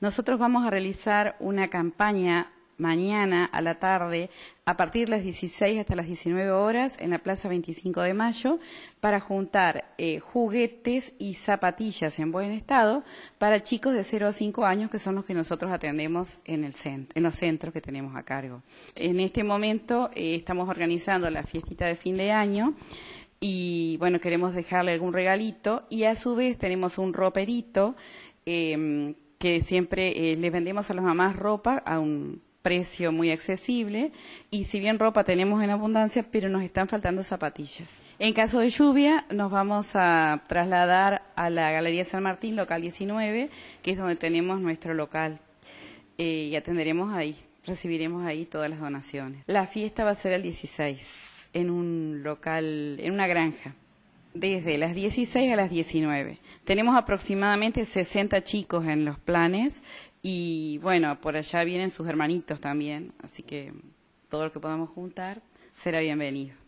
Nosotros vamos a realizar una campaña mañana a la tarde, a partir de las 16 hasta las 19 horas, en la Plaza 25 de Mayo, para juntar eh, juguetes y zapatillas en buen estado para chicos de 0 a 5 años, que son los que nosotros atendemos en, el centro, en los centros que tenemos a cargo. En este momento eh, estamos organizando la fiestita de fin de año y bueno, queremos dejarle algún regalito y a su vez tenemos un roperito em, que siempre eh, le vendemos a las mamás ropa a un precio muy accesible y si bien ropa tenemos en abundancia, pero nos están faltando zapatillas. En caso de lluvia, nos vamos a trasladar a la Galería San Martín, local 19, que es donde tenemos nuestro local eh, y atenderemos ahí, recibiremos ahí todas las donaciones. La fiesta va a ser el 16 en un local, en una granja desde las 16 a las 19. Tenemos aproximadamente 60 chicos en los planes y bueno, por allá vienen sus hermanitos también, así que todo lo que podamos juntar será bienvenido.